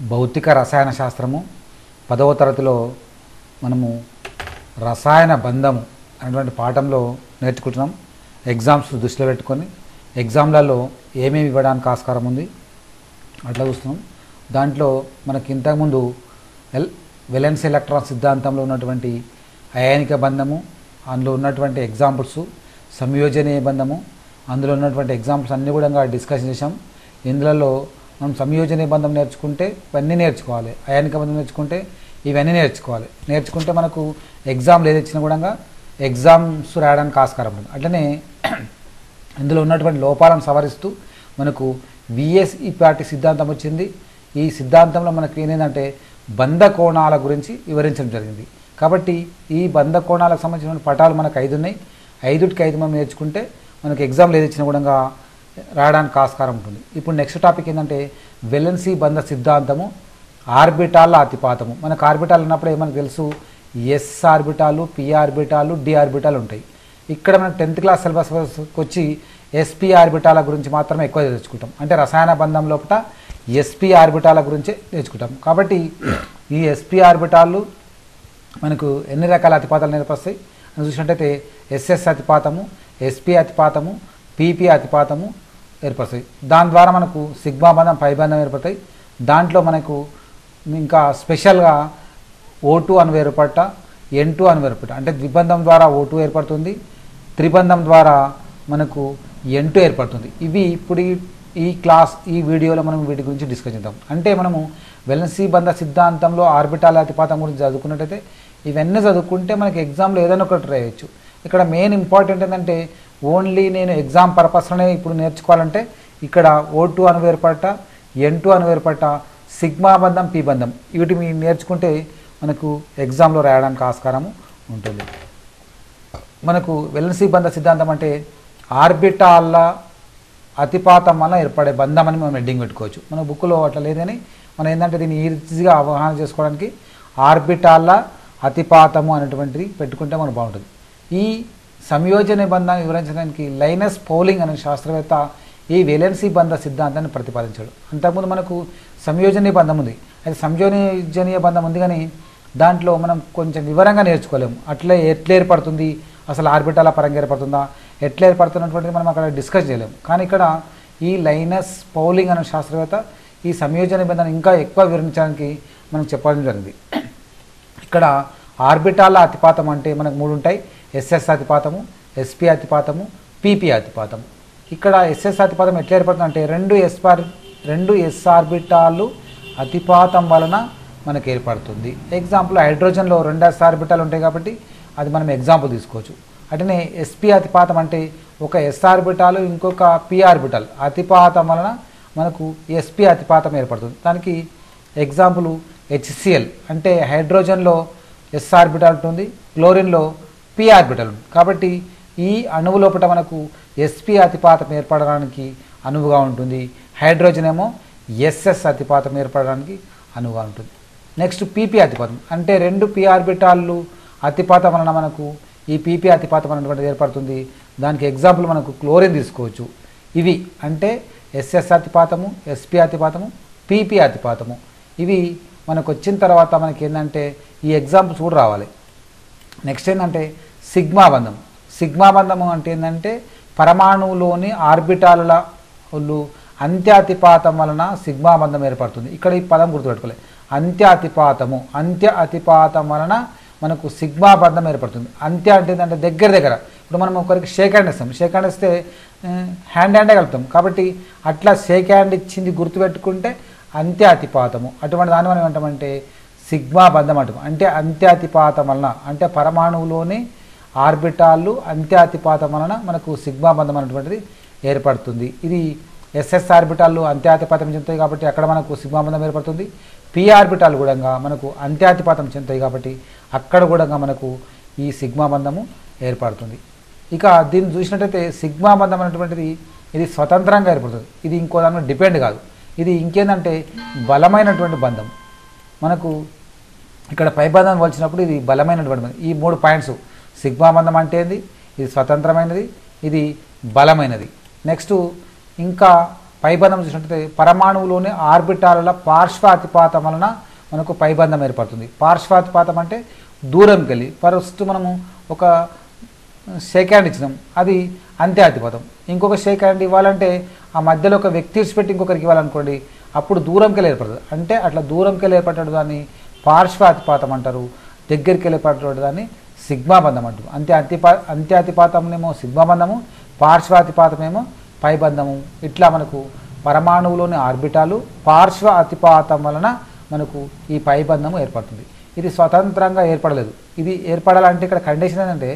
భౌతిక రసాయన శాస్త్రము పదవ తరగతిలో మనము రసాయన బంధము అనేటువంటి పాఠంలో నేర్చుకుంటున్నాం. ఎగ్జామ్స్ దృష్టిలో పెట్టుకొని ఎగ్జామ్లలో ఏమేమి ఇవ్వడానికి ఆస్కారం ఉంది అట్లా చూస్తున్నాం. దాంట్లో మనకి ఇంతకుముందు ఎల్ వెలెన్స్ ఎలక్ట్రాన్ సిద్ధాంతంలో ఉన్నటువంటి అయానిక బంధము అందులో ఉన్నటువంటి ఎగ్జాంపుల్స్ సంయోజనీయ బంధము అందులో ఉన్నటువంటి ఎగ్జాంపుల్స్ అన్నీ కూడా డిస్కషన్ చేసాం ఇందులో మనం సంయోజన బంధం నేర్చుకుంటే ఇవన్నీ నేర్చుకోవాలి. అయానిక బంధం నేర్చుకుంటే ఇవన్నీ నేర్చుకోవాలి. నేర్చుకుంటే మనకు ఎగ్జామ్లు ఏది ఇచ్చినా కూడా ఎగ్జామ్స్ రాయడానికి ఆస్కారం ఉంటుంది. అట్లనే ఇందులో ఉన్నటువంటి లోపాలను సవరిస్తూ మనకు విఎస్ఈ పార్టీ సిద్ధాంతం వచ్చింది. ఈ సిద్ధాంతంలో మనకు ఏంటంటే బంధ కోణాల గురించి వివరించడం జరిగింది. కాబట్టి ఈ బంధ కోణాలకు సంబంధించిన పటాలు మనకు ఐదు ఉన్నాయి. ఐదుటికి ఐదు మనం నేర్చుకుంటే మనకు ఎగ్జామ్లు ఏది ఇచ్చినా కూడా రాయడానికి ఆస్కారం ఉంటుంది. ఇప్పుడు నెక్స్ట్ టాపిక్ ఏంటంటే వెలెన్సీ బంధ సిద్ధాంతము ఆర్బిటాల అతిపాతము. మనకు ఆర్బిటాల్ ఉన్నప్పుడు మనకు తెలుసు? ఎస్ ఆర్బిటాలు పి ఆర్బిటాలు డి ఆర్బిటాలు ఉంటాయి. ఇక్కడ మనం టెన్త్ క్లాస్ సిలబస్కి వచ్చి ఎస్పీ ఆర్బిటాల గురించి మాత్రమే ఎక్కువ నేర్చుకుంటాం అంటే రసాయన బంధం లోపల ఎస్పీ ఆర్బిటాల గురించే నేర్చుకుంటాం కాబట్టి ఈ ఎస్పీ ఆర్బిటాలు మనకు ఎన్ని రకాల అతిపాతాలు నేర్పస్తాయి? అని చూసినట్టయితే ఎస్ఎస్ అతిపాతము ఎస్పీ అతిపాతము పీపీ అతిపాతము ఏర్పడతాయి. దాని ద్వారా మనకు సిగ్మా బంధం పైబంధం ఏర్పడతాయి. దాంట్లో మనకు ఇంకా స్పెషల్గా ఓ టూ అని ఏర్పడట ఎన్ టూ అని ఏర్పడట అంటే ద్విబంధం ద్వారా ఓ టూ ఏర్పడుతుంది. త్రిబంధం ద్వారా మనకు ఎన్ టూ ఏర్పడుతుంది. ఇవి ఇప్పుడు ఈ- ఈ క్లాస్ ఈ వీడియోలో మనం వీటి గురించి డిస్కస్ చేద్దాం. అంటే మనము వెలన్సీ బంధ సిద్ధాంతంలో ఆర్బిటాల అతిపాతం గురించి చదువుకున్నట్టయితే ఇవన్నీ చదువుకుంటే మనకి ఎగ్జామ్లో ఏదైనా ఒకటి రాయొచ్చు. ఇక్కడ మెయిన్ ఇంపార్టెంట్ ఏంటంటే ఓన్లీ నేను ఎగ్జామ్ పర్పస్లోనే ఇప్పుడు నేర్చుకోవాలంటే ఇక్కడ ఓ టూ అను ఏర్పడట ఎన్ టూ అను ఏర్పడట సిగ్మా బంధం పి బంధం. వీటి మీరు నేర్చుకుంటే మనకు ఎగ్జామ్లో రాయడానికి ఆస్కారము ఉంటుంది. మనకు వెలన్సీ బంధ సిద్ధాంతం అంటే ఆర్బిటాల్ల అతిపాతం వల్ల ఏర్పడే బంధం అని మనం హెడ్డింగ్ పెట్టుకోవచ్చు. మన బుక్లో అట్లా లేదని మనం ఏంటంటే దీన్ని ఈజీగా అవగాహన చేసుకోవడానికి ఆర్బిటాల్ల అతిపాతము అనేటువంటిది పెట్టుకుంటే మనకు బాగుంటుంది. ఈ సంయోజన బంధాన్ని వివరించడానికి లైనస్ పౌలింగ్ అనే శాస్త్రవేత్త ఈ వెలెన్సీ బంధ సిద్ధాంతాన్ని ప్రతిపాదించాడు. అంతకుముందు మనకు సంయోజనీయ బంధం ఉంది. అది సంయోజనీయ బంధం ఉంది కానీ దాంట్లో మనం కొంచెం వివరంగా నేర్చుకోలేము. అట్లే ఎట్లా ఏర్పడుతుంది? అసలు ఆర్బిటాల పరంగా ఏర్పడుతుందా? ఎట్లా ఏర్పడుతున్నటువంటిది మనం అక్కడ డిస్కస్ చేయలేము. కానీ ఇక్కడ ఈ లైనస్ పౌలింగ్ అనే శాస్త్రవేత్త ఈ సంయోజన బంధాన్ని ఇంకా ఎక్కువ వివరించడానికి మనం చెప్పడం జరిగింది. ఇక్కడ ఆర్బిటాల అతిపాతం అంటే మనకు మూడు ఉంటాయి. ఎస్ఎస్ అతిపాతము ఎస్పి అతిపాతము పీపీ అతిపాతము. ఇక్కడ ఎస్ఎస్ అతిపాతం ఎట్లా ఏర్పడుతుంది అంటే రెండు ఎస్ఆర్ రెండు ఎస్ ఆర్బిటాలు అతిపాతం వలన మనకు ఏర్పడుతుంది. ఎగ్జాంపుల్ హైడ్రోజన్లో రెండు ఎస్ ఆర్బిటాలు ఉంటాయి కాబట్టి అది మనం ఎగ్జాంపుల్ తీసుకోవచ్చు. అటనే ఎస్పి అతిపాతం అంటే ఒక ఎస్ ఆర్బిటాలు ఇంకొక పిఆర్బిటల్ అతిపాతం వలన మనకు ఎస్పి అతిపాతం ఏర్పడుతుంది. దానికి ఎగ్జాంపుల్ హెచ్సిఎల్ అంటే హైడ్రోజన్లో ఎస్ ఆర్బిటాల్ ఉంటుంది క్లోరిన్లో పి ఆర్బిటల్ కాబట్టి ఈ అణువు లోపల మనకు ఎస్పి అతిపాతం ఏర్పడడానికి అనువుగా ఉంటుంది. హైడ్రోజన్ ఏమో ఎస్ఎస్ అతిపాతం ఏర్పడడానికి అనువుగా ఉంటుంది. నెక్స్ట్ పీపీ అతిపాతం. అంటే రెండు పి ఆర్బిటాళ్ళు అతిపాతం వలన మనకు ఈ పీపీ అతిపాతం అనేటువంటిది ఏర్పడుతుంది. దానికి ఎగ్జాంపుల్ మనకు క్లోరిన్ తీసుకోవచ్చు. ఇవి అంటే ఎస్ఎస్ అతిపాతము ఎస్పి అతిపాతము పీపీ అతిపాతము. ఇవి మనకు వచ్చిన తర్వాత మనకి ఏంటంటే ఈ ఎగ్జాంపుల్స్ కూడా రావాలి. నెక్స్ట్ ఏంటంటే సిగ్మా బంధం సిగ్మా బంధము అంటే ఏంటంటే పరమాణువులోని ఆర్బిటాల అంత్యాతిపాతం వలన సిగ్మా బంధం ఏర్పడుతుంది. ఇక్కడ ఈ పదం గుర్తుపెట్టుకోలేదు అంత్యాతిపాతము. అంత్య అతిపాతం వలన మనకు సిగ్మా బంధం ఏర్పడుతుంది. అంత్య అంటే ఏంటంటే దగ్గర దగ్గర. ఇప్పుడు మనం ఒకరికి షేక్ హ్యాండ్ ఇస్తాం. షేక్ హ్యాండ్ ఇస్తే హ్యాండ్ హ్యాండే కలుపుతాం. కాబట్టి అట్లా షేక్ హ్యాండ్ ఇచ్చింది గుర్తుపెట్టుకుంటే అంత్యాతిపాతము. అటువంటి దాన్ని మనం ఏమంటామంటే సిగ్మా బంధం అంటాం. అంటే అంత్యాతిపాతం వలన అంటే పరమాణువులోని ఆర్బిటాళ్ళు అంత్యాతిపాతం వలన మనకు సిగ్మా బంధం అనేటువంటిది ఏర్పడుతుంది. ఇది ఎస్ఎస్ ఆర్బిటాలు అంత్యాతిపాతం చెందుతాయి కాబట్టి అక్కడ మనకు సిగ్మా బంధం ఏర్పడుతుంది. పిఆర్బిటాలు కూడా మనకు అంత్యాతిపాతం చెందుతాయి కాబట్టి అక్కడ కూడా మనకు ఈ సిగ్మా బంధము ఏర్పడుతుంది. ఇక దీన్ని చూసినట్టయితే సిగ్మా బంధం అనేటువంటిది ఇది స్వతంత్రంగా ఏర్పడుతుంది. ఇది ఇంకో దాని డిపెండ్ కాదు. ఇది ఇంకేందంటే బలమైనటువంటి బంధం. మనకు ఇక్కడ పైబంధం వచ్చినప్పుడు ఇది బలమైనటువంటి బంధం. ఈ మూడు పాయింట్స్ సిగ్మా బంధం అంటే ఏంది? ఇది స్వతంత్రమైనది ఇది బలమైనది. నెక్స్ట్ ఇంకా పైబంధం చూసినట్టయితే పరమాణువులోని ఆర్బిటాల పార్శ్వాతిపాతం వలన మనకు పైబంధం ఏర్పడుతుంది. పార్శ్వాతిపాతం అంటే దూరంకి వెళ్ళి ఫస్ట్ మనము ఒక షేక్ హ్యాండ్ ఇచ్చినాం అది అంతే అతిపదం ఇంకొక షేక్ హ్యాండ్ ఇవ్వాలంటే ఆ మధ్యలో ఒక వ్యక్తి పెట్టి ఇంకొకరికి ఇవ్వాలనుకోండి అప్పుడు దూరంకి ఏర్పడదు ఏర్పడుతుంది. అంటే అట్లా దూరంకెళ్ళి వెళ్ళి ఏర్పడ్డ దాన్ని పార్శ్వాతిపాతం అంటారు దగ్గరికి వెళ్ళి దాన్ని సిగ్మా బంధం అంటారు అంతే అతిపా అంత్య సిగ్మాబంధము సిగ్మా బంధము పార్శ్వాతిపాతమేమో పై బంధము ఇట్లా మనకు పరమాణువులోని ఆర్బిటాలు పార్శ్వ అతిపాతం వలన మనకు ఈ పై బంధము ఏర్పడుతుంది. ఇది స్వతంత్రంగా ఏర్పడలేదు. ఇది ఏర్పడాలంటే ఇక్కడ కండిషన్ ఏంటంటే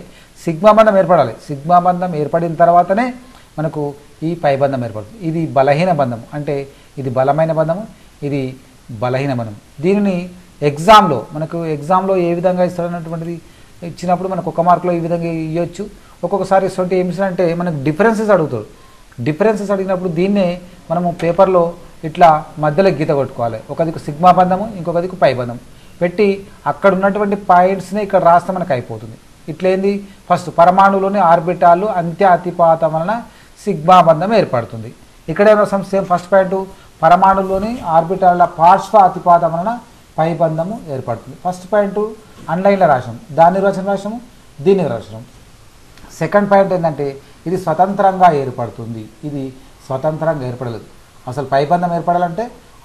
సిగ్మాబంధం ఏర్పడాలి. సిగ్మా బంధం ఏర్పడిన తర్వాతనే మనకు ఈ పై బంధం ఏర్పడుతుంది. ఇది బలహీన బంధం అంటే ఇది బలమైన బంధము ఇది బలహీన బంధం దీనిని ఎగ్జామ్లో మనకు ఎగ్జామ్లో ఏ విధంగా ఇస్తారన్నటువంటిది ఇచ్చినప్పుడు మనకు ఒక మార్కులో ఈ విధంగా ఇవ్వచ్చు ఒక్కొక్కసారి ఇటువంటి ఏమి అంటే మనకు డిఫరెన్సెస్ అడుగుతాడు. డిఫరెన్సెస్ అడిగినప్పుడు దీన్నే మనము పేపర్లో ఇట్లా మధ్యలో గీత కొట్టుకోవాలి. ఒక దిక్కు సిగ్మా బంధము ఇంకొక దిక్కు పై బంధం పెట్టి అక్కడ ఉన్నటువంటి పాయింట్స్ని ఇక్కడ రాస్తే మనకు అయిపోతుంది. ఇట్లేంది? ఫస్ట్ పరమాణువులోని ఆర్బిటాలు అంత్య అతిపాతం వలన సిగ్మా బంధం ఏర్పడుతుంది. ఇక్కడ ఏమో సేమ్ ఫస్ట్ పాయింట్ పరమాణువులోని ఆర్బిటాల పార్శ్వ అతిపాతం వలన పై బంధము ఏర్పడుతుంది. ఫస్ట్ పాయింట్ అన్లైన్లో రాసాం దాని నిర్వచనం రాసాము దీని నిర్వచనం సెకండ్ పాయింట్ ఏంటంటే ఇది స్వతంత్రంగా ఏర్పడుతుంది. ఇది స్వతంత్రంగా ఏర్పడలేదు. అసలు పై బంధం ఏర్పడాలంటే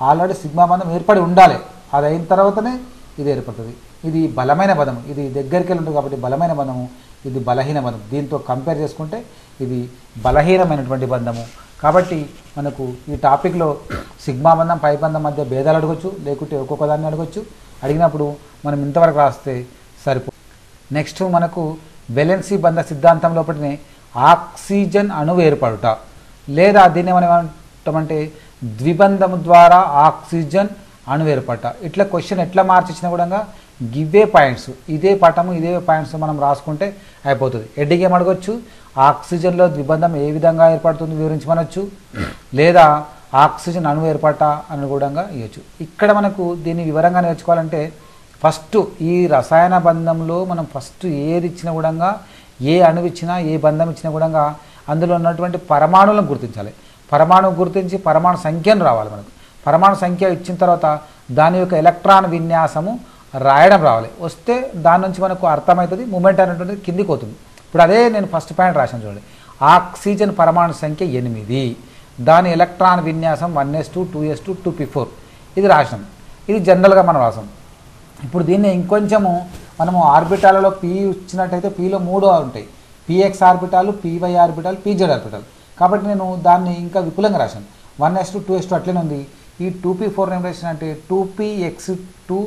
ఆల్రెడీ సిగ్మా బంధం ఏర్పడి ఉండాలి. అది అయిన తర్వాతనే ఇది ఏర్పడుతుంది. ఇది బలమైన బంధం ఇది దగ్గరికి వెళ్ళి ఉంటుంది కాబట్టి బలమైన బంధము ఇది బలహీన బంధం దీంతో కంపేర్ చేసుకుంటే ఇది బలహీనమైనటువంటి బంధము. కాబట్టి మనకు ఈ టాపిక్లో సిగ్మా బంధం పైబంధం మధ్య భేదాలు అడగొచ్చు లేకుంటే ఒక్కొక్క దాన్ని అడగొచ్చు. అడిగినప్పుడు మనం ఇంతవరకు రాస్తే సరిపో నెక్స్ట్ మనకు బెలెన్సీ బంధ సిద్ధాంతం లోపలనే ఆక్సిజన్ అణువు ఏర్పడుట లేదా దీన్ని మనం ఏమంటామంటే ద్విబంధము ద్వారా ఆక్సిజన్ అణువు ఏర్పడట ఇట్లా క్వశ్చన్ ఎట్లా మార్చిచ్చినా కూడా గివ్వే పాయింట్స్ ఇదే పటము ఇదే పాయింట్స్ మనం రాసుకుంటే అయిపోతుంది. హెడ్డింగ్ ఏమడగొచ్చు ఆక్సిజన్లో ద్విబంధం ఏ విధంగా ఏర్పడుతుంది వివరించమనొచ్చు. లేదా ఆక్సిజన్ అణువు ఏర్పడట అనుగుణంగా ఇవ్వచ్చు ఇక్కడ మనకు దీన్ని వివరంగా నేర్చుకోవాలంటే ఫస్ట్ ఈ రసాయన బంధంలో మనం ఫస్ట్ ఏది ఇచ్చినా కూడా ఏ అణువు ఇచ్చినా ఏ బంధం ఇచ్చినా కూడా అందులో ఉన్నటువంటి పరమాణువులను గుర్తించాలి. పరమాణువు గుర్తించి పరమాణు సంఖ్యను రావాలి మనకు. పరమాణు సంఖ్య ఇచ్చిన తర్వాత దాని యొక్క ఎలక్ట్రాన్ విన్యాసము రాయడం రావాలి. వస్తే దాని నుంచి మనకు అర్థమవుతుంది మూమెంట్ అనేటువంటిది కిందికి పోతుంది. ఇప్పుడు అదే నేను ఫస్ట్ పాయింట్ రాశాను చూడండి. ఆక్సిజన్ పరమాణు సంఖ్య ఎనిమిది. దాని ఎలక్ట్రాన్ విన్యాసం one S two two S two two P four ఇది రాసినాం. ఇది జనరల్గా మనం రాసాం. ఇప్పుడు దీన్ని ఇంకొంచెము మనము ఆర్బిటాలలో పి ఇచ్చినట్టయితే పిలో మూడు ఉంటాయి. పిఎక్స్ ఆర్బిటాలు పివై ఆర్బిటాలు పిజెడ్ ఆర్బిటాలు. కాబట్టి నేను దాన్ని ఇంకా విపులంగా రాశాను. One S two two S two అట్లనే ఉంది. ఈ టూ పీ ఫోర్ ఏం రాసిన అంటే two P X two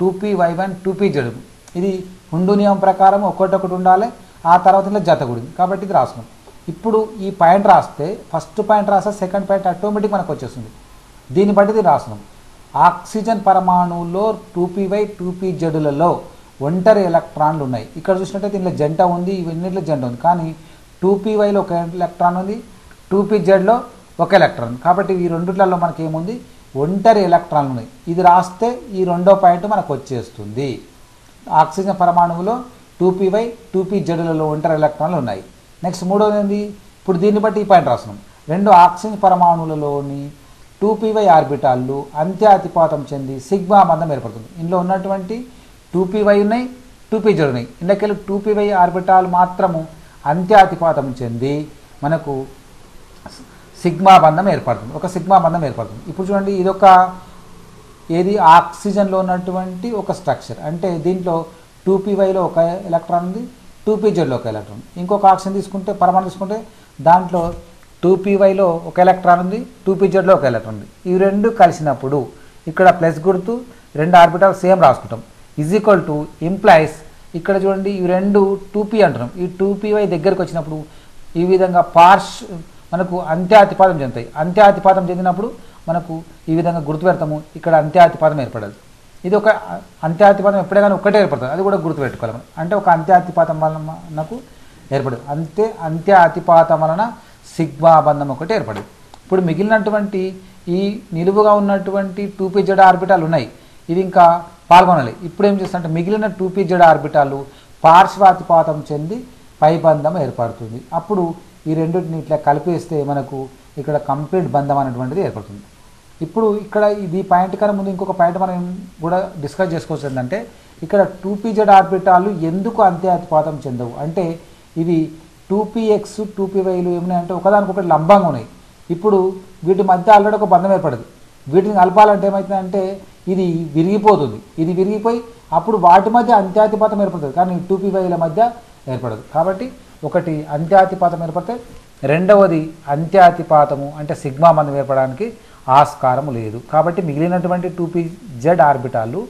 two P Y one two P ఇది హుండు నియమం ప్రకారం ఒకటొకటి ఉండాలి ఆ తర్వాత ఇలా జత కాబట్టి ఇది రాసుకున్నాం ఇప్పుడు ఈ పాయింట్ రాస్తే ఫస్ట్ పాయింట్ రాస్తే సెకండ్ పాయింట్ ఆటోమేటిక్ మనకు వచ్చేస్తుంది. దీన్ని బట్టి ఇది రాస్తున్నాం oxygen పరమాణువులో two P Y two P జెడులలో ఒంటరి ఎలక్ట్రాన్లు ఉన్నాయి. ఇక్కడ చూసినట్టయితే ఇందులో జంట ఉంది ఇవన్నిట్లో జంట ఉంది. కానీ టూ పీ వైలో ఒక ఎలక్ట్రాన్ ఉంది టూ పీ జెడ్లో ఒక ఎలక్ట్రాన్. కాబట్టి ఈ రెండిట్లలో మనకి ఏముంది ఒంటరి ఎలక్ట్రాన్లు ఉన్నాయి. ఇది రాస్తే ఈ రెండో పాయింట్ మనకు వచ్చేస్తుంది. ఆక్సిజన్ పరమాణువులో టూ పీ వై టూ జడులలో ఒంటరి ఎలక్ట్రాన్లు ఉన్నాయి. నెక్స్ట్ మూడోది ఏంది? ఇప్పుడు దీన్ని బట్టి ఈ పాయింట్ రాస్తున్నాం. రెండు ఆక్సిజన్ పరమాణువులలోని టూ పీవై ఆర్బిటాళ్ళు అంత్యాతిపాతం చెంది సిగ్మా మందం ఏర్పడుతుంది. ఇందులో ఉన్నటువంటి టూ వై ఉన్నాయి టూ పీ ఉన్నాయి. ఇందుకెళ్ళి టూ పీవై ఆర్బిటాల్ మాత్రము అంత్యాతిపాతం చెంది మనకు సిగ్మా బంధం ఏర్పడుతుంది. ఒక సిగ్మా బంధం ఏర్పడుతుంది. ఇప్పుడు చూడండి ఇదొక ఏది? ఆక్సిజన్లో ఉన్నటువంటి ఒక స్ట్రక్చర్. అంటే దీంట్లో టూపీవైలో ఒక ఎలక్ట్రాన్ ఉంది టూ పీజెడ్లో ఒక ఎలక్ట్రాన్ ఇంకొక ఆక్సిజన్ తీసుకుంటే పరమాణు తీసుకుంటే దాంట్లో టూ పీవైలో ఒక ఎలక్ట్రాన్ ఉంది టూపీజెడ్లో ఒక ఎలక్ట్రాన్ ఉంది. ఈ రెండు కలిసినప్పుడు ఇక్కడ ప్లస్ గుర్తు రెండు ఆర్బిటాల్ సేమ్ రాసుకుంటాం. ఈజ్ ఈక్వల్ టు ఇంప్లాయిస్ ఇక్కడ చూడండి ఈ రెండు టూపీ అంటున్నాం. ఈ టూ పీవై దగ్గరికి వచ్చినప్పుడు ఈ విధంగా పార్ష్ మనకు అంత్యాతిపాతం చెందుతాయి. అంత్యాతిపాతం చెందినప్పుడు మనకు ఈ విధంగా గుర్తుపెడతాము. ఇక్కడ అంత్యాతిపాతం ఏర్పడదు. ఇది ఒక అంత్యాతిపాతం ఎప్పుడైనా ఒకటే ఏర్పడుతుంది. అది కూడా గుర్తుపెట్టుకోవాలి మనం. అంటే ఒక అంత్యాతిపాతం వలన మనకు ఏర్పడదు. అంతే అంత్యాతిపాతం వలన సిగ్మాబంధం ఒకటి ఏర్పడదు. ఇప్పుడు మిగిలినటువంటి ఈ నిలువుగా ఉన్నటువంటి టూ పీ ఆర్బిటాలు ఉన్నాయి. ఇది ఇంకా పాల్గొనాలి. ఇప్పుడు ఏం చేస్తుంటే మిగిలిన టూ పీ జెడ్ ఆర్బిటాలు పార్శ్వాతిపాతం చెంది పైబంధం ఏర్పడుతుంది. అప్పుడు ఈ రెండింటిని ఇట్లా కలిపేస్తే మనకు ఇక్కడ కంప్లీట్ బంధం అనేటువంటిది ఏర్పడుతుంది. ఇప్పుడు ఇక్కడ ఇది పాయింట్ కన్నా ముందు ఇంకొక పాయింట్ మనం కూడా డిస్కస్ చేసుకోవచ్చు ఏంటంటే ఇక్కడ టూ పీజెడ్ ఆర్బిటాలు ఎందుకు అంత్యాతిపాతం చెందవు? అంటే ఇవి టూ పీఎక్స్ టూ పీవైలు ఏమున్నాయంటే ఒకదానికొకటి లంబంగా ఉన్నాయి. ఇప్పుడు వీటి మధ్య ఆల్రెడీ ఒక బంధం ఏర్పడదు. వీటిని కలపాలంటే ఏమవుతుందంటే ఇది విరిగిపోతుంది. ఇది విరిగిపోయి అప్పుడు వాటి మధ్య అంత్యాతిపాతం ఏర్పడుతుంది. కానీ టూ పీవైల మధ్య ఏర్పడదు. కాబట్టి ఒకటి అంత్యాతిపాతం ఏర్పడితే రెండవది అంత్యాతిపాతము అంటే సిగ్మా మందం ఏర్పడడానికి ఆస్కారం లేదు. కాబట్టి మిగిలినటువంటి టూ పీ జెడ్ ఆర్బిటాలు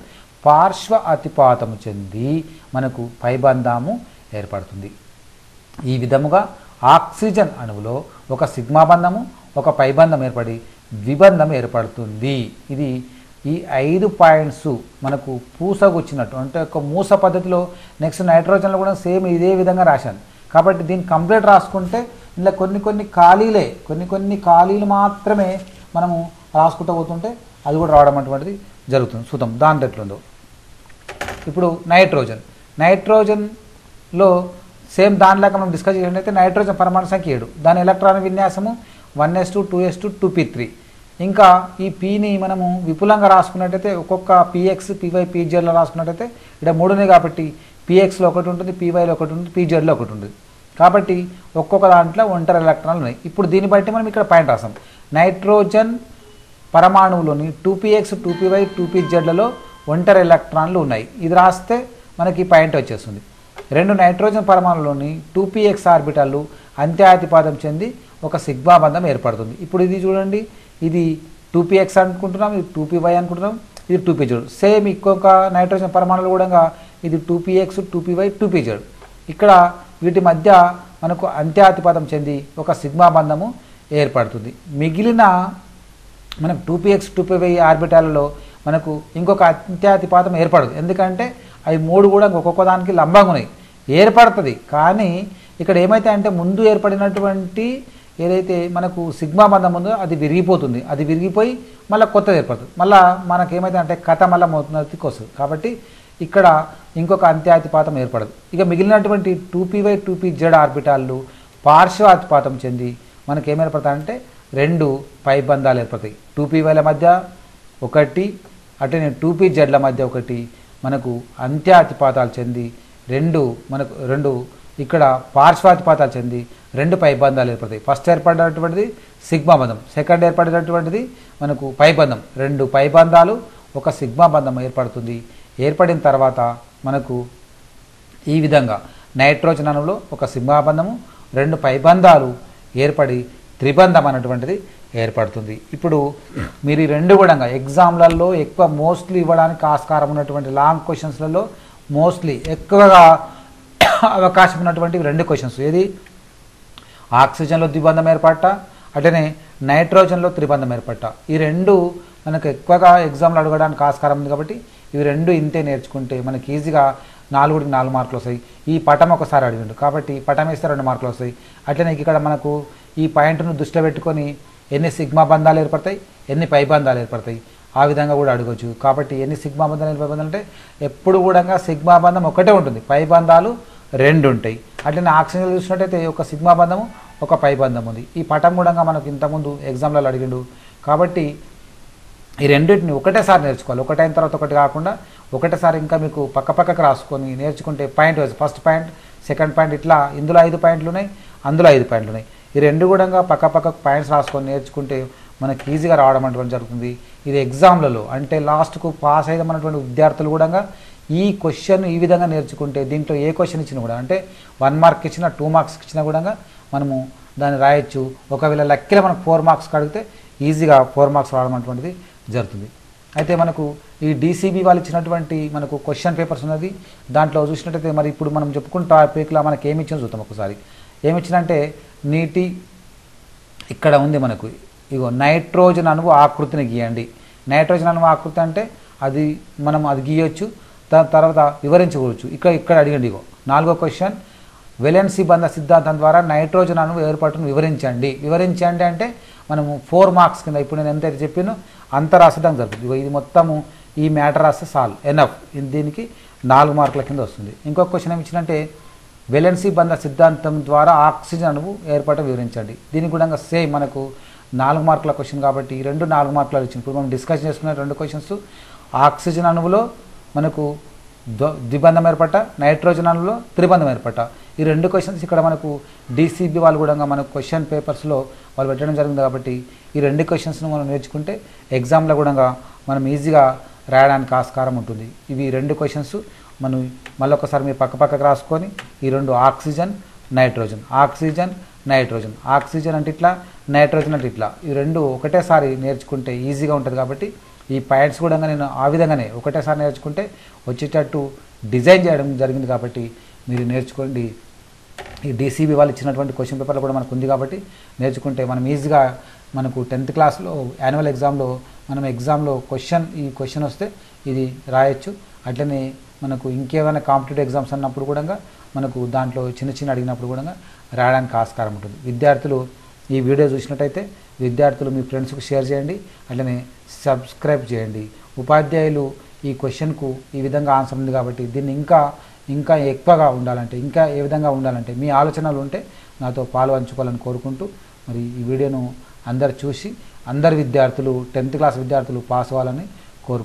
పార్శ్వ అతిపాతము చెంది మనకు పైబంధాము ఏర్పడుతుంది. ఈ విధముగా ఆక్సిజన్ అణువులో ఒక సిగ్మా బంధము ఒక పైబంధం ఏర్పడి ద్విబంధం ఏర్పడుతుంది. ఇది ఈ ఐదు పాయింట్స్ మనకు పూసగొచ్చినట్టు అంటే ఒక మూస పద్ధతిలో నెక్స్ట్ నైట్రోజన్లో కూడా సేమ్ ఇదే విధంగా రాశాను. కాబట్టి దీన్ని కంప్లీట్ రాసుకుంటే ఇలా కొన్ని కొన్ని ఖాళీలే కొన్ని కొన్ని ఖాళీలు మాత్రమే మనము రాసుకుంటూ పోతుంటే అది కూడా రావడం అటువంటిది జరుగుతుంది. సుతం దాంట్లో ఎట్లుందో. ఇప్పుడు నైట్రోజన్. నైట్రోజన్లో సేమ్ దానిలాగా మనం డిస్కస్ చేసినట్లయితే నైట్రోజన్ పరమాణు సంఖ్య ఏడు. దాని electron విన్యాసము one S two two S two two P three. ఇంకా ఈ పీని మనము విపులంగా రాసుకున్నట్టయితే ఒక్కొక్క పిఎక్స్ పీవై పీజెడ్లో రాసుకున్నట్టయితే ఇక్కడ మూడునే కాబట్టి పిఎక్స్లో ఒకటి ఉంటుంది పీవైలో ఒకటి ఉంటుంది పీజెడ్లో ఒకటి ఉంటుంది. కాబట్టి ఒక్కొక్క దాంట్లో ఒంటరి ఎలక్ట్రాన్లు ఉన్నాయి. ఇప్పుడు దీన్ని బట్టి మనం ఇక్కడ పాయింట్ రాసాం nitrogen పరమాణువులోని two P X two P Y two పీజెడ్లలో ఒంటరి ఎలక్ట్రాన్లు ఉన్నాయి. ఇది రాస్తే మనకి పాయింట్ వచ్చేస్తుంది. రెండు నైట్రోజన్ పరమాణువులోని టూ పీఎక్స్ ఆర్బిటాలు అంత్యాతిపాదం చెంది ఒక సిగ్మా బంధం ఏర్పడుతుంది. ఇప్పుడు ఇది చూడండి. ఇది టూ పీఎక్స్ అనుకుంటున్నాం ఇది టూ పీ అనుకుంటున్నాం ఇది టూ పీ సేమ్ ఇంకొక నైట్రోజన్ పరమాణువులు కూడా ఇది two P X two P Y two P Z ఇక్కడ వీటి మధ్య మనకు అంత్యాతిపాతం చెంది ఒక సిగ్మా బంధము ఏర్పడుతుంది. మిగిలిన మనకు two P X two P Y ఆర్బిటాలలో మనకు ఇంకొక అంత్యాతిపాతం ఏర్పడదు. ఎందుకంటే అవి మూడు కూడా ఒక్కొక్క దానికి లంబంగా ఉన్నాయి. ఏర్పడుతుంది. కానీ ఇక్కడ ఏమైతే అంటే ముందు ఏర్పడినటువంటి ఏదైతే మనకు సిగ్మా బంధం ఉందో అది విరిగిపోతుంది. అది విరిగిపోయి మళ్ళీ కొత్తది ఏర్పడుతుంది. మళ్ళీ మనకి ఏమైతే అంటే కథ మళ్ళీ మొదటికి వస్తుంది. కాబట్టి ఇక్కడ ఇంకొక అంత్యాతిపాతం ఏర్పడదు. ఇక మిగిలినటువంటి two P Y two P Z ఆర్బిటాళ్ళు పార్శ్వాతిపాతం చెంది మనకి ఏం ఏర్పడతాయంటే రెండు పై బంధాలు ఏర్పడతాయి. టూపీ వైల మధ్య ఒకటి అటనే టూపీ జెడ్ల మధ్య ఒకటి మనకు అంత్యాతిపాతాలు చెంది రెండు మనకు రెండు ఇక్కడ పార్శ్వాతిపాతాలు చెంది రెండు పై బంధాలు ఏర్పడతాయి. ఫస్ట్ ఏర్పడినటువంటిది సిగ్మా బంధం సెకండ్ ఏర్పడినటువంటిది మనకు పై బంధం. రెండు పై బంధాలు ఒక సిగ్మా బంధం ఏర్పడుతుంది. ఏర్పడిన తర్వాత మనకు ఈ విధంగా నైట్రోజన్ అణువులో ఒక సింహాబంధము రెండు పైబంధాలు ఏర్పడి త్రిబంధం అనేటువంటిది ఏర్పడుతుంది. ఇప్పుడు మీరు ఈ రెండు కూడా ఎగ్జామ్లలో ఎక్కువ మోస్ట్లీ ఇవ్వడానికి ఆస్కారం ఉన్నటువంటి లాంగ్ క్వశ్చన్స్లలో మోస్ట్లీ ఎక్కువగా అవకాశం ఉన్నటువంటి రెండు క్వశ్చన్స్. ఏది? ఆక్సిజన్లో ద్విబంధం ఏర్పడట అట్లనే నైట్రోజన్లో త్రిబంధం ఏర్పడట ఈ రెండు మనకు ఎక్కువగా ఎగ్జామ్లు అడగడానికి ఆస్కారం ఉంది కాబట్టి ఇవి రెండు ఇంతే నేర్చుకుంటే మనకి ఈజీగా నాలుగుడికి నాలుగు మార్కులు వస్తాయి. ఈ పటం ఒకసారి అడిగిండు. కాబట్టి పటం వేస్తే రెండు మార్కులు వస్తాయి. అట్లనే ఇక్కడ మనకు ఈ పాయింట్ను దృష్టిలో పెట్టుకొని ఎన్ని సిగ్మా బంధాలు ఏర్పడతాయి ఎన్ని పై బంధాలు ఏర్పడతాయి ఆ విధంగా కూడా అడగవచ్చు కాబట్టి ఎన్ని సిగ్మా బంధాలు ఎన్ని పైబంధాలు అంటే ఎప్పుడు కూడా సిగ్మా బంధం ఒకటే ఉంటుంది. పై బంధాలు రెండు ఉంటాయి. అట్లనే ఆక్సిజన్ చూసినట్టయితే ఒక సిగ్మా బంధము ఒక పై బంధం ఉంది. ఈ పటం కూడా మనకు ఇంతకుముందు ఎగ్జామ్లలో అడిగిండు. కాబట్టి ఈ రెండింటిని ఒకటేసారి నేర్చుకోవాలి. ఒకటైన తర్వాత ఒకటి కాకుండా ఒకటేసారి ఇంకా మీకు పక్క పక్కకు రాసుకొని నేర్చుకుంటే point wise first point second point ఇట్లా ఇందులో ఐదు పాయింట్లు ఉన్నాయి అందులో ఐదు పాయింట్లు ఉన్నాయి. ఈ రెండు కూడా పక్క పక్కకు పాయింట్స్ రాసుకొని నేర్చుకుంటే మనకి ఈజీగా రావడం అటువంటి జరుగుతుంది. ఇది ఎగ్జామ్లలో అంటే లాస్ట్కు పాస్ అయినటువంటి విద్యార్థులు కూడా ఈ క్వశ్చన్ ఈ విధంగా నేర్చుకుంటే దీంట్లో ఏ క్వశ్చన్ ఇచ్చినా కూడా అంటే వన్ మార్క్ ఇచ్చినా టూ మార్క్స్ ఇచ్చినా కూడా మనము దాన్ని రాయొచ్చు. ఒకవేళ లక్కీలో మనకు ఫోర్ మార్క్స్ కడిగితే ఈజీగా ఫోర్ మార్క్స్ రావడం అటువంటిది జరుగుతుంది. అయితే మనకు ఈ డీసీబీ వాళ్ళు ఇచ్చినటువంటి మనకు క్వశ్చన్ పేపర్స్ ఉన్నది దాంట్లో చూసినట్టయితే మరి ఇప్పుడు మనం చెప్పుకున్న టాపిక్లో మనకి ఏమి ఇచ్చిందో చూద్దాం ఒకసారి. ఏమి ఇచ్చిందంటే నీటి ఇక్కడ ఉంది మనకు. ఇగో నైట్రోజన్ అణువు ఆకృతిని గీయండి. నైట్రోజన్ అణువు ఆకృతి అంటే అది మనం అది గీయొచ్చు దాని తర్వాత వివరించవచ్చు. ఇక్కడ ఇక్కడ అడిగండి ఇగో. నాలుగో క్వశ్చన్ వెలెన్సీ బంధ సిద్ధాంతం ద్వారా నైట్రోజన్ అణువు ఏర్పాటును వివరించండి. వివరించండి అంటే మనము ఫోర్ మార్క్స్ కింద ఇప్పుడు నేను ఎంతైతే చెప్పినో అంత రాసడం జరుగుతుంది. ఇది మొత్తము ఈ మ్యాటర్ రాస్తే సాల్. ఎనఫ్ దీనికి నాలుగు మార్కుల కింద వస్తుంది. ఇంకొక క్వశ్చన్ ఏమి ఇచ్చిందంటే వెలెన్సీ బంధ సిద్ధాంతం ద్వారా ఆక్సిజన్ అణువు ఏర్పాటు వివరించండి. దీనికి కూడా సేమ్ మనకు నాలుగు మార్కుల క్వశ్చన్ కాబట్టి ఈ రెండు నాలుగు మార్కులు ఇచ్చింది. ఇప్పుడు మనం డిస్కస్ చేసుకున్న రెండు క్వశ్చన్స్ ఆక్సిజన్ అణువులో మనకు ద్విబంధం ఏర్పట నైట్రోజన్ అణువులో త్రిబంధం ఏర్పట ఈ రెండు క్వశ్చన్స్ ఇక్కడ మనకు డీసీబీ వాళ్ళు కూడా మనకు క్వశ్చన్ పేపర్స్లో వాళ్ళు పెట్టడం జరిగింది కాబట్టి ఈ రెండు క్వశ్చన్స్ను మనం నేర్చుకుంటే ఎగ్జామ్లో కూడా మనం ఈజీగా రాయడానికి ఆస్కారం ఉంటుంది. ఇవి రెండు క్వశ్చన్స్ మనం మళ్ళొకసారి మీరు పక్క పక్కకు రాసుకొని ఈ రెండు oxygen nitrogen. Oxygen nitrogen. Oxygen అంటే ఇట్లా నైట్రోజన్ అంటే ఇట్లా. ఈ రెండు ఒకటేసారి నేర్చుకుంటే ఈజీగా ఉంటుంది కాబట్టి ఈ పాయింట్స్ కూడా నేను ఆ విధంగానే ఒకటేసారి నేర్చుకుంటే వచ్చేటట్టు డిజైన్ చేయడం జరిగింది కాబట్టి మీరు నేర్చుకోండి. ఈ డీసీబీ వాళ్ళు ఇచ్చినటువంటి క్వశ్చన్ పేపర్లు కూడా మనకు ఉంది కాబట్టి నేర్చుకుంటే మనం ఈజీగా మనకు టెన్త్ క్లాస్లో యాన్యువల్ ఎగ్జామ్లో మనం ఎగ్జామ్లో క్వశ్చన్ ఈ క్వశ్చన్ వస్తే ఇది రాయొచ్చు. అట్లనే మనకు ఇంకేమైనా కాంపిటేటివ్ ఎగ్జామ్స్ అన్నప్పుడు కూడా మనకు దాంట్లో చిన్న చిన్న అడిగినప్పుడు కూడా రాయడానికి ఆస్కారం ఉంటుంది. విద్యార్థులు ఈ వీడియో చూసినట్టయితే విద్యార్థులు మీ ఫ్రెండ్స్కు షేర్ చేయండి. అట్లనే సబ్స్క్రైబ్ చేయండి. ఉపాధ్యాయులు ఈ క్వశ్చన్కు ఈ విధంగా ఆన్సర్ ఉంది కాబట్టి దీన్ని ఇంకా ఇంకా ఎక్కువగా ఉండాలంటే ఇంకా ఏ విధంగా ఉండాలంటే మీ ఆలోచనలు ఉంటే నాతో పాల్పంచుకోవాలని కోరుకుంటూ మరి ఈ వీడియోను అందరు చూసి అందరు విద్యార్థులు టెన్త్ క్లాస్ విద్యార్థులు పాస్ అవ్వాలని కోరుకుంటున్నాను